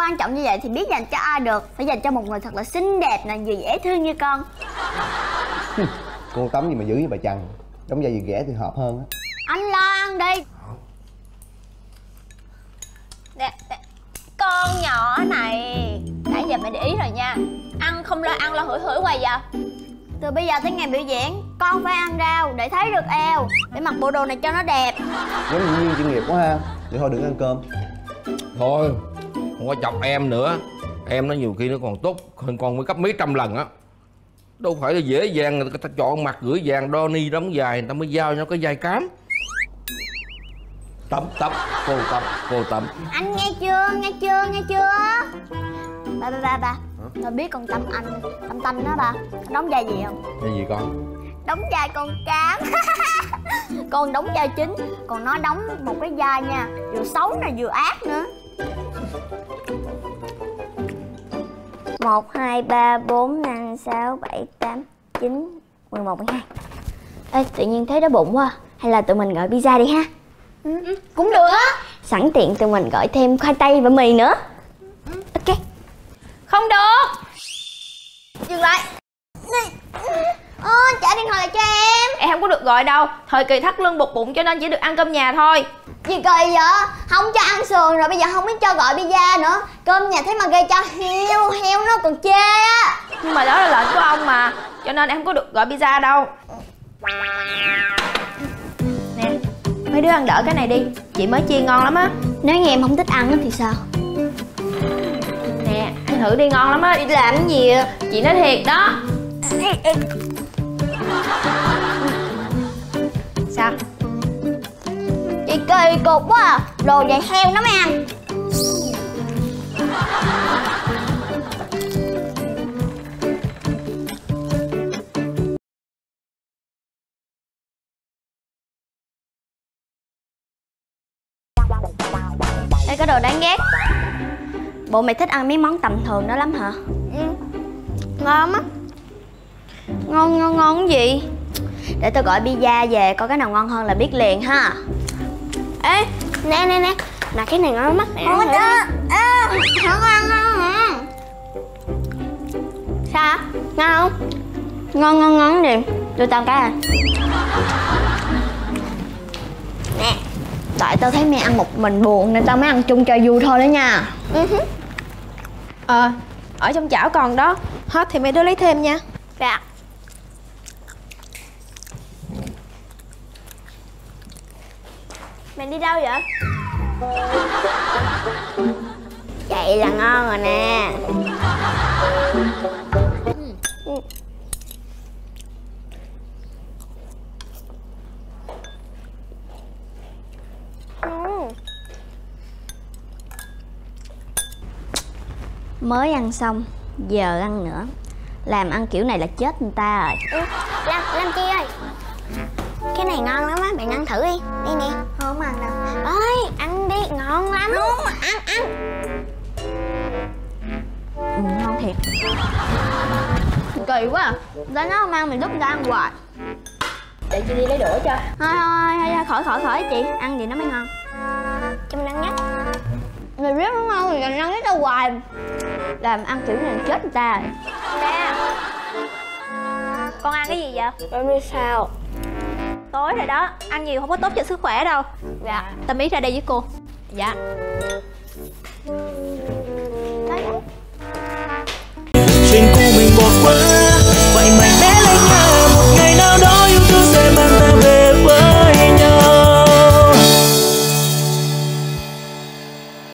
quan trọng như vậy thì biết dành cho ai được. Phải dành cho một người thật là xinh đẹp nè, vừa dễ thương như con. Con tắm gì mà dữ với bà Trần? Đóng vai gì ghẻ thì hợp hơn á. Anh lo ăn đi. Nè, nè, con nhỏ này. Nãy giờ mẹ để ý rồi nha. Ăn không lo ăn lo hửi hửi hoài vậy Từ bây giờ tới ngày biểu diễn Con phải ăn rau để thấy được eo Để mặc bộ đồ này cho nó đẹp. Giống diễn viên chuyên nghiệp quá ha. Vậy thôi đừng ăn cơm. Thôi không có chọc em nữa. Em nó nhiều khi nó còn tốt hơn con mới cấp mấy trăm lần á. Đâu phải là dễ dàng người ta chọn mặt gửi vàng đo ni đóng dài người ta mới giao cho cái vai cám. Tập tập cô tập cô tập Anh nghe chưa, nghe chưa, nghe chưa? Ba ba ba ba. Tôi biết con Tâm Anh Tâm Tâm đó ba đóng vai gì không? Cái gì con? Đóng vai con cám. Con đóng vai chính Còn nó đóng một cái vai nha. Vừa xấu nè vừa ác nữa một hai ba bốn năm sáu bảy tám chín mười một mười hai. Ê, tự nhiên thấy đói bụng quá Hay là tụi mình gọi pizza đi ha? Cũng được. Á Sẵn tiện tụi mình gọi thêm khoai tây và mì nữa không có được gọi đâu. Thời kỳ thắt lưng bục bụng cho nên chỉ được ăn cơm nhà thôi. Gì kỳ vậy? Không cho ăn sườn rồi bây giờ không biết cho gọi pizza nữa. Cơm nhà thế mà gây cho heo, heo nó còn chê á. Nhưng mà đó là lệnh của ông mà cho nên em không có được gọi pizza đâu. Nè mấy đứa ăn đỡ cái này đi. Chị mới chiên ngon lắm á. Nếu như em không thích ăn á thì sao? nè ăn thử đi ngon lắm á. Đi làm cái gì ạ? chị nói thiệt đó Chị kỳ cục quá à. Đồ vậy heo nó mới ăn. Đây có đồ đáng ghét. Bộ mày thích ăn mấy món tầm thường đó lắm hả? Ừ. Ngon á. Ngon ngon ngon cái gì? Để tôi gọi pizza về coi cái nào ngon hơn là biết liền ha Ê, nè nè nè. Mà cái này ngon mắt nè Không đó à, Không ăn ngon hả? Sao? Ngon không? Ngon ngon ngon gì? Đưa tao cái à. Nè Tại tao thấy mẹ ăn một mình buồn nên tao mới ăn chung cho vui thôi đó nha. Ờ ở trong chảo còn đó. Hết thì mấy đứa lấy thêm nha. Dạ Mày đi đâu vậy? Vậy là ngon rồi nè. Ừ. Ừ. Mới ăn xong, giờ ăn nữa. Làm ăn kiểu này là chết người ta rồi. Ừ, Lâm Lâm Chi ơi? Cái này ngon lắm á, bạn ăn thử đi. Đi nè. Thiệt Kỳ quá à. Đã nó không ăn, mình người ta ăn hoài. Để chị đi lấy đũa cho. Thôi thôi, thôi, thôi khỏi khỏi khỏi chị. Ăn gì nó mới ngon. Chăm ăn nhất Mày biết nó ngon thì ăn nhất tao hoài. Làm ăn kiểu này chết người ta nè. Con ăn cái gì vậy? Em đi sao? tối rồi đó. Ăn nhiều không có tốt cho sức khỏe đâu. Dạ. Tâm ý ra đây với cô. Dạ